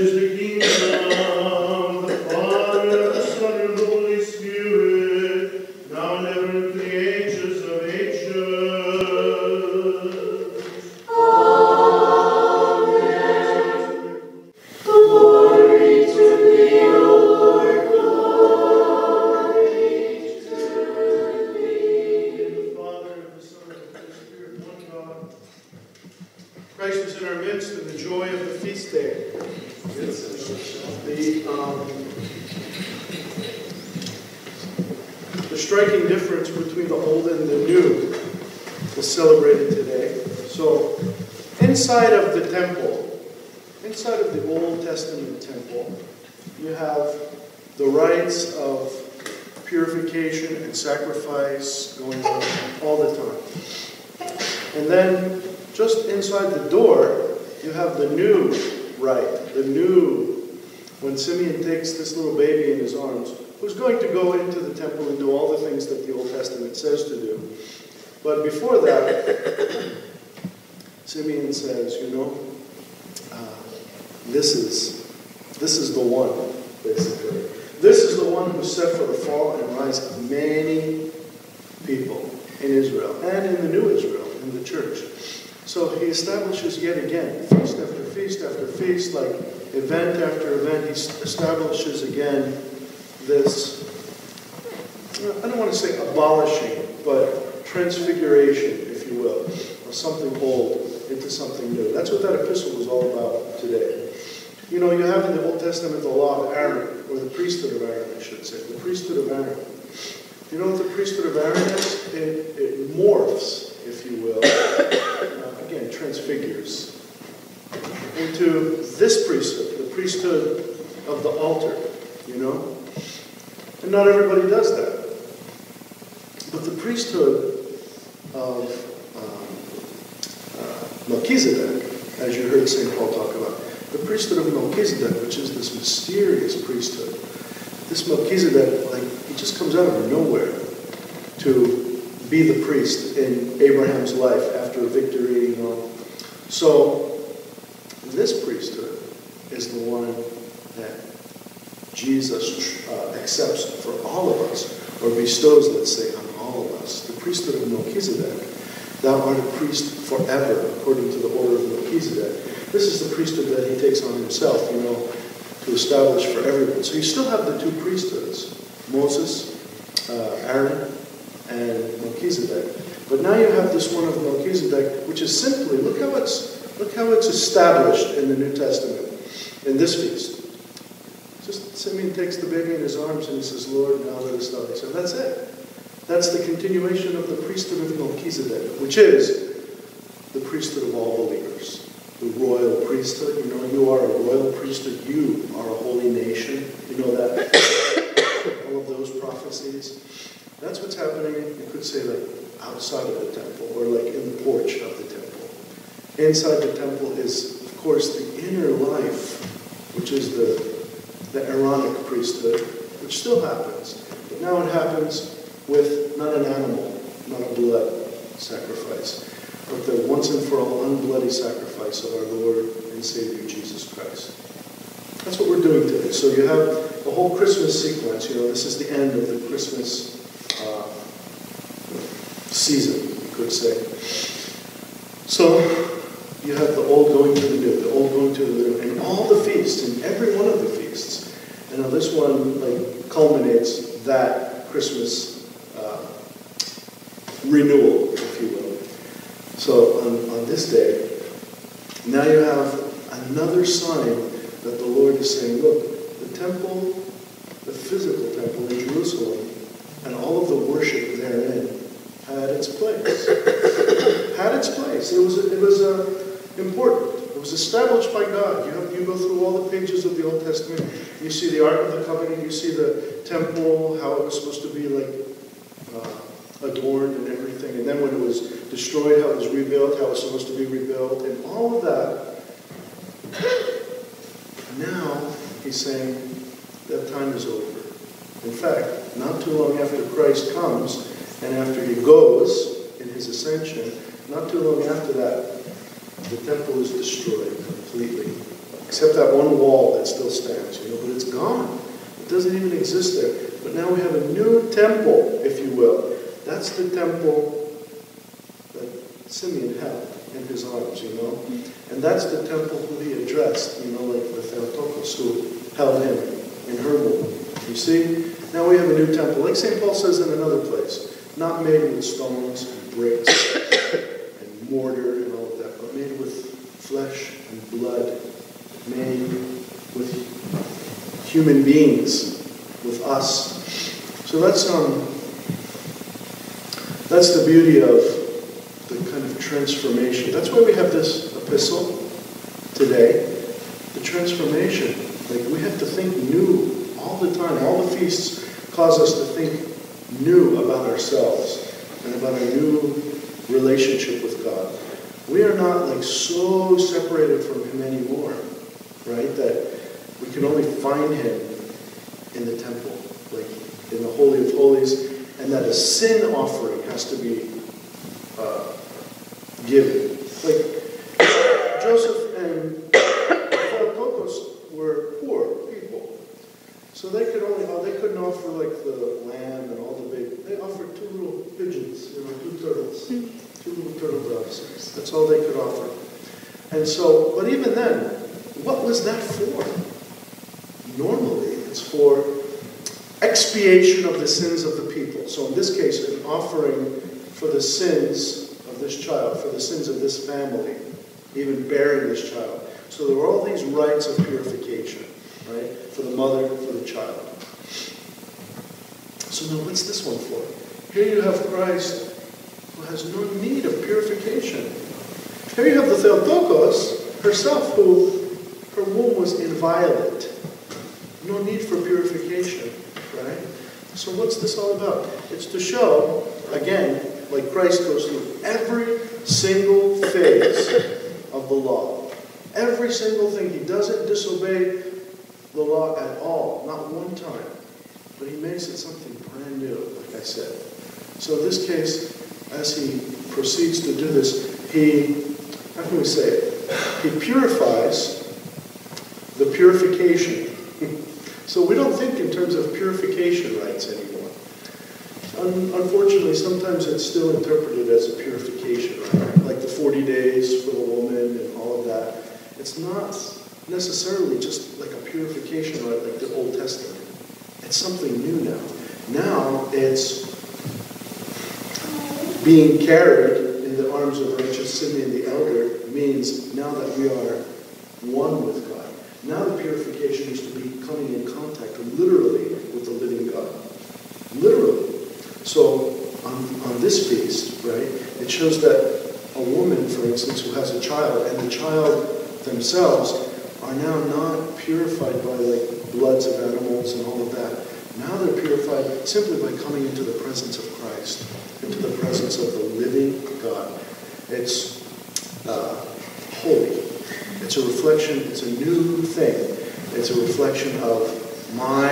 is striking difference between the old and the new is celebrated today. So, inside of the temple, inside of the Old Testament temple, you have the rites of purification and sacrifice going on all the time. And then, just inside the door, you have the new rite, the new, when Simeon takes this little baby in his arms, who's going to go into the temple and do all the things that the Old Testament says to do. But before that, Simeon says, you know, uh, this is this is the one, basically. This is the one who set for the fall and rise of many people in Israel and in the new Israel, in the church. So he establishes yet again, feast after feast after feast, like event after event, he establishes again this, I don't want to say abolishing, but transfiguration, if you will, of something old into something new. That's what that epistle was all about today. You know, you have in the Old Testament the law of Aaron, or the priesthood of Aaron, I should say, the priesthood of Aaron. You know what the priesthood of Aaron is? It, it morphs, if you will, uh, again, transfigures, into this priesthood, the priesthood of the altar, you know? And not everybody does that. But the priesthood of um, uh, Melchizedek, as you heard St. Paul talk about, the priesthood of Melchizedek, which is this mysterious priesthood, this Melchizedek, like, he just comes out of nowhere to be the priest in Abraham's life after a victory, you know. So, this priesthood is the one that Jesus uh, accepts for all of us, or bestows, let's say, on all of us. The priesthood of Melchizedek. Thou art a priest forever, according to the order of Melchizedek. This is the priesthood that he takes on himself, you know, to establish for everyone. So you still have the two priesthoods, Moses, uh, Aaron, and Melchizedek. But now you have this one of Melchizedek, which is simply, look how it's, look how it's established in the New Testament, in this feast. Simeon takes the baby in his arms and he says, Lord, now let us die. So that's it. That's the continuation of the priesthood of Melchizedek, which is the priesthood of all believers. The royal priesthood. You know, you are a royal priesthood. You are a holy nation. You know that? all of those prophecies. That's what's happening, you could say, like outside of the temple or like in the porch of the temple. Inside the temple is, of course, the inner life, which is the, the Aaronic priesthood, which still happens. But now it happens with not an animal, not a blood sacrifice, but the once and for all unbloody sacrifice of our Lord and Savior Jesus Christ. That's what we're doing today. So you have the whole Christmas sequence. You know, this is the end of the Christmas uh, season, you could say. So you have the old going to the new, the new, and all the feasts, and every one of the feasts. And now this one like culminates that Christmas uh, renewal, if you will. So on, on this day, now you have another sign that the Lord is saying, look, the temple, the physical temple in Jerusalem, and all of the worship therein had its place. had its place. It was, it was uh, important. It was established by God. You, have, you go through all the pages of the Old Testament. You see the Ark of the Covenant. You see the temple, how it was supposed to be like uh, adorned and everything. And then when it was destroyed, how it was rebuilt, how it was supposed to be rebuilt, and all of that. Now he's saying that time is over. In fact, not too long after Christ comes and after he goes in his ascension, not too long after that, the temple is destroyed completely. except that one wall that still stands, you know, but it's gone. It doesn't even exist there. But now we have a new temple, if you will. That's the temple that Simeon held in his arms, you know. And that's the temple who he addressed, you know, like the Theotokos who held him in her womb. You see? Now we have a new temple, like St. Paul says in another place, not made with stones and bricks and mortar made with flesh and blood, made with human beings, with us. So that's um that's the beauty of the kind of transformation. That's why we have this epistle today. The transformation. Like we have to think new all the time. All the feasts cause us to think new about ourselves and about a new relationship with God. We are not like so separated from Him anymore, right? That we can only find Him in the temple, like in the Holy of Holies, and that a sin offering has to be uh, given. Like Joseph and Theotokos were poor people, so they could only oh, they couldn't offer like the lamb and all the big. They offered two little pigeons, you know, two turtles, two little turtle doves. That's all they could offer. And so, but even then, what was that for? Normally, it's for expiation of the sins of the people. So in this case, an offering for the sins of this child, for the sins of this family, even bearing this child. So there were all these rites of purification, right? For the mother, for the child. So now what's this one for? Here you have Christ who has no need of purification. Here you have the Theotokos herself who her womb was inviolate. No need for purification, right? So what's this all about? It's to show, again, like Christ goes through every single phase of the law. Every single thing. He doesn't disobey the law at all, not one time. But he makes it something brand new, like I said. So in this case, as he proceeds to do this, he, how can we say it? He purifies the purification. so we don't think in terms of purification rites anymore. Un- unfortunately, sometimes it's still interpreted as a purification rite, like the 40 days for the woman and all of that. It's not necessarily just like a purification rite like the Old Testament. It's something new now. Now it's being carried in the arms of righteous Simeon the elder means now that we are one with God. Now the purification is to be coming in contact literally with the living God. Literally. So on, on this feast, right, it shows that a woman, for instance, who has a child, and the child themselves are now not purified by like bloods of animals and all of that. Now they're purified simply by coming into the presence of Christ, into the presence of the living God. It's uh, holy. It's a reflection, it's a new thing. It's a reflection of my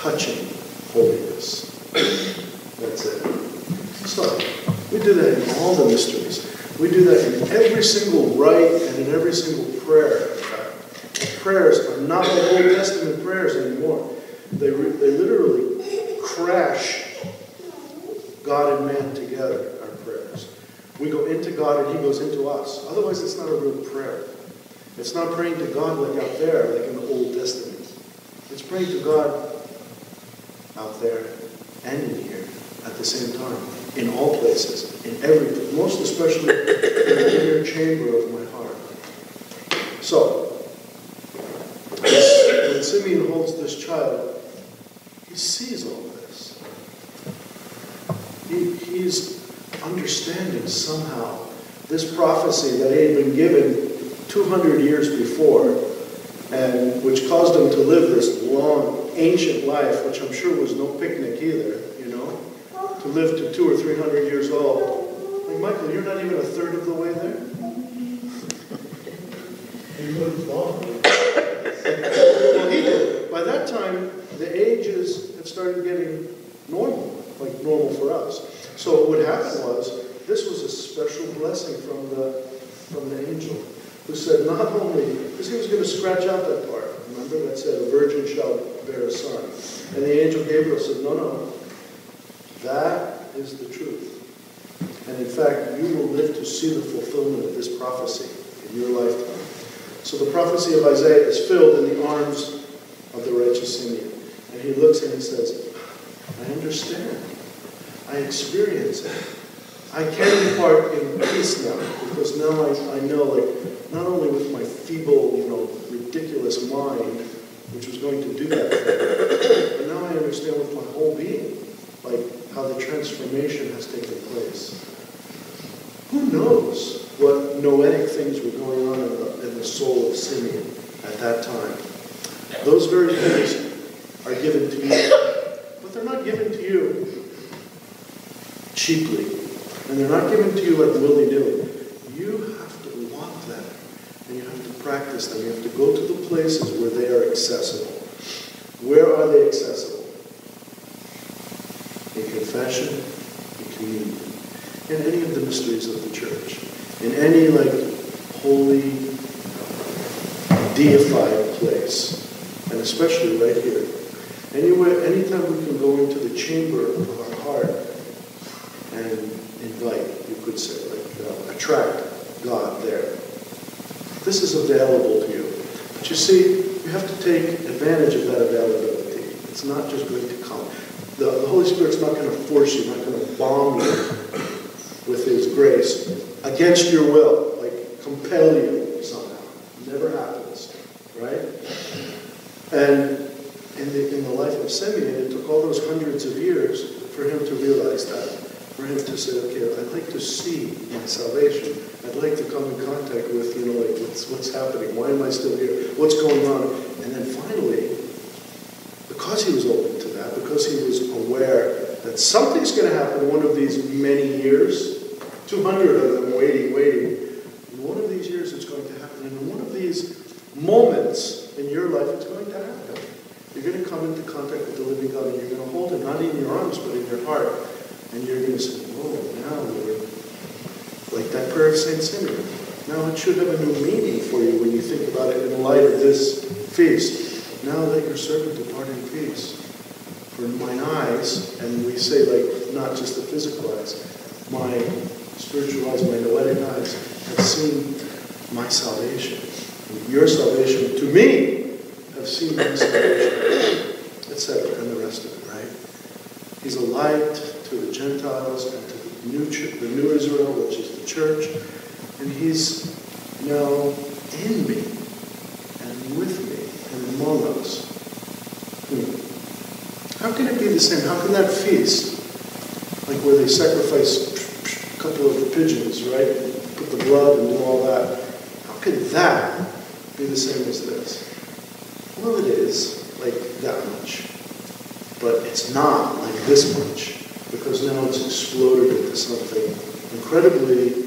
touching holiness. That's it. So, we do that in all the mysteries. We do that in every single rite and in every single prayer. Prayers are not the Old Testament prayers anymore. They, they literally crash God and man together. We go into God and He goes into us. Otherwise, it's not a real prayer. It's not praying to God like out there, like in the Old Testament. It's praying to God out there and in here at the same time, in all places, in every, most especially in the inner chamber of my heart. So, when Simeon holds this child, he sees all this. He, he's understanding somehow this prophecy that he had been given 200 years before, and which caused him to live this long, ancient life, which I'm sure was no picnic either, you know, to live to two or three hundred years old. Like, Michael, you're not even a third of the way there? Well, he did. By that time, the ages had started getting normal, like normal for us. So what would happen was, this was a special blessing from the, from the angel. who said not only, because he was going to scratch out that part, remember that said, a virgin shall bear a son. And the angel Gabriel said, no, no, that is the truth. And in fact, you will live to see the fulfillment of this prophecy in your lifetime. So the prophecy of Isaiah is filled in the arms of the righteous Simeon. And he looks and he says, I understand. I experience it. I can impart in peace now, because now I, I know, like, not only with my feeble, you know, ridiculous mind, which was going to do that, but now I understand with my whole being, like, how the transformation has taken place. Who knows what noetic things were going on in the, in the soul of Simeon at that time? Those very things are given to you, but they're not given to you cheaply. And they're not given to you like willy-nilly. You have to want them, and you have to practice them. You have to go to the places where they are accessible. Where are they accessible? In confession, in communion, in any of the mysteries of the church, in any like holy, deified place, and especially right here. Anywhere, anytime we can go into the chamber of our heart and invite, you could say, like uh, attract God there. This is available to you. But you see, you have to take advantage of that availability. It's not just going to come. The, the Holy Spirit's not going to force you, not going to bomb you with His grace against your will, like compel you somehow. Never happens, right? And in the, in the life of Simeon, it took all those hundreds of years for him to realize that for him to say, okay, I'd like to see my salvation. I'd like to come in contact with, you know, like what's, what's happening? Why am I still here? What's going on? And then finally, because he was open to that, because he was aware that something's going to happen one of these many years, 200 of them waiting, waiting. In one of these years, it's going to happen. And in one of these moments in your life, it's going to happen. You're going to come into contact with the living God, and you're going to hold him, not in your arms, but in your heart. And you're going to say, oh, now, Lord, like that prayer of St. Simeon. Now it should have a new meaning for you when you think about it in the light of this feast. Now let your servant depart in peace. For mine eyes, and we say like not just the physical eyes, my spiritual eyes, my noetic eyes, have seen my salvation. Your salvation to me have seen my salvation, etc. And the rest of it, right? He's a light to the Gentiles and to the new, the new Israel, which is the church. And he's now in me and with me and among us. Hmm. How can it be the same? How can that feast, like where they sacrifice a couple of the pigeons, right? Put the blood and do all that. How could that be the same as this? Well, it is like that much. But it's not like this much because now it's exploded into something incredibly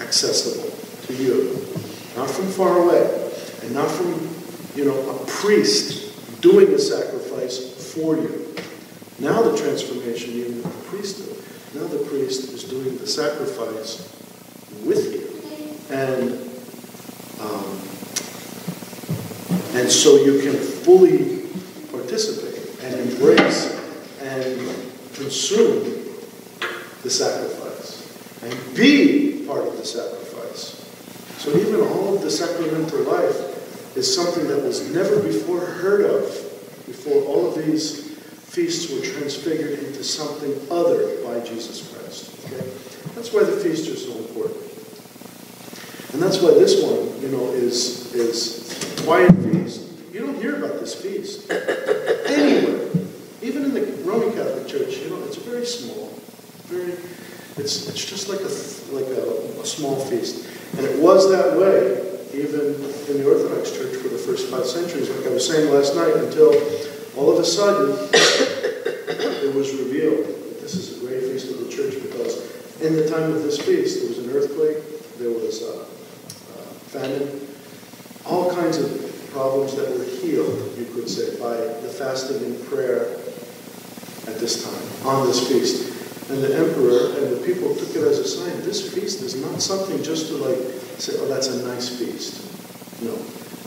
accessible to you. Not from far away, and not from, you know, a priest doing the sacrifice for you. Now the transformation, even the priesthood, now the priest is doing the sacrifice with you. And, um, and so you can fully participate and embrace and consume the sacrifice and be part of the sacrifice. So even all of the sacramental life is something that was never before heard of, before all of these feasts were transfigured into something other by Jesus Christ. Okay? That's why the feasts are so important. And that's why this one, you know, is, is quiet feast. You don't hear about this feast anywhere. Even in the Roman Catholic Church, you know, it's very small. Very, it's, it's just like a, like a, a small feast. And it was that way even in the Orthodox Church for the first five centuries, like I was saying last night, until all of a sudden it was revealed that this is a great feast of the church because in the time of this feast there was an earthquake, there was uh, uh, famine, all kinds of problems that were healed, you could say, by the fasting and prayer at this time, on this feast. And the emperor and the people took it as a sign. This feast is not something just to like say, oh, that's a nice feast. No.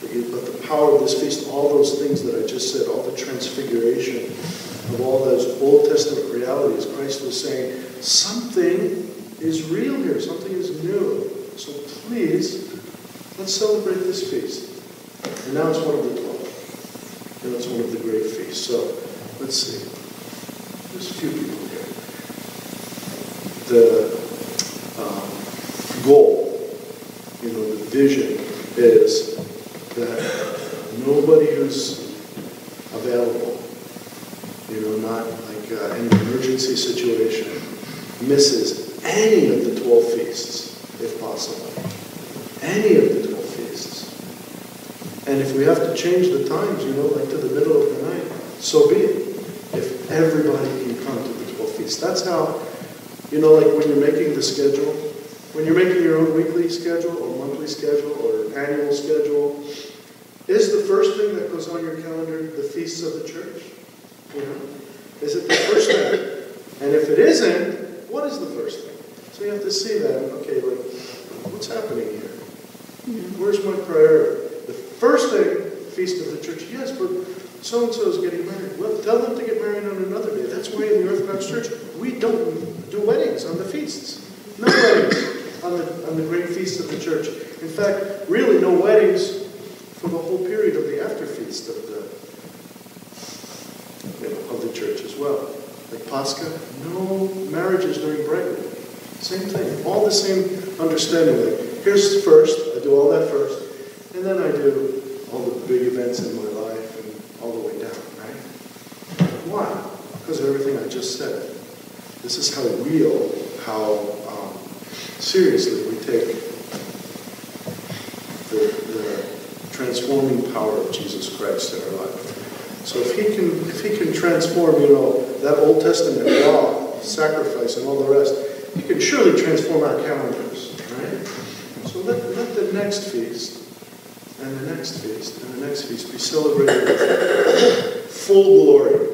But But the power of this feast, all those things that I just said, all the transfiguration of all those Old Testament realities, Christ was saying, something is real here, something is new. So please, let's celebrate this feast. And now it's one of the twelve. And it's one of the great feasts. So let's see. There's a few people here. The um, goal, vision is that nobody who's available, you know, not like uh, any emergency situation, misses any of the 12 feasts, if possible. Any of the 12 feasts. And if we have to change the times, you know, like to the middle of the night, so be it. If everybody can come to the 12 feasts. That's how, you know, like when you're making the schedule, when you're making your own weekly schedule or monthly schedule or annual schedule, is the first thing that goes on your calendar the feasts of the church? You know? Is it the first thing? And if it isn't, what is the first thing? So you have to see that, okay, like, what's happening here? Mm-hmm. Where's my priority? The first thing, feast of the church, yes, but so-and-so is getting married. Well, tell them to get married on another day. That's why in the Orthodox Church, we don't do weddings on the feasts. No weddings on the, on the great feast of the church. In fact, really no weddings for the whole period of the after feast of the, you know, of the church as well. Like Pascha, no marriages during Bright Week. Same thing, all the same understanding. Like, here's first, I do all that first, and then I do all the big events in my life and all the way down, right? Why? Because of everything I just said. This is how real, how seriously we take the, the transforming power of Jesus Christ in our life. So if he can, if he can transform, you know, that Old Testament law, sacrifice, and all the rest, he can surely transform our calendars, right? So let, let the next feast, and the next feast, and the next feast be celebrated with full glory,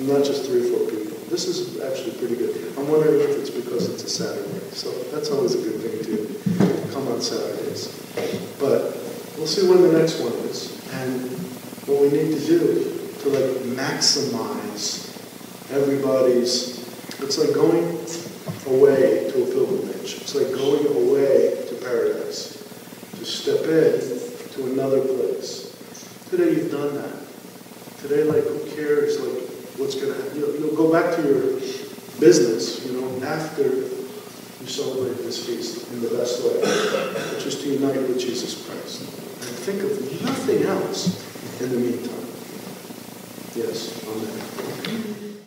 not just three or four people. This is actually pretty good. I'm wondering if it's because it's a Saturday, so that's always a good thing to come on Saturdays. But we'll see when the next one is, and what we need to do to like maximize everybody's. It's like going away to a pilgrimage. It's like going away to paradise. To step in to another place. Today you've done that. Today, like, who cares, like, what's going to happen? You'll, you'll go back to your business, you know, after you celebrate this feast in the best way, which is to unite with Jesus Christ. And think of nothing else in the meantime. Yes, amen.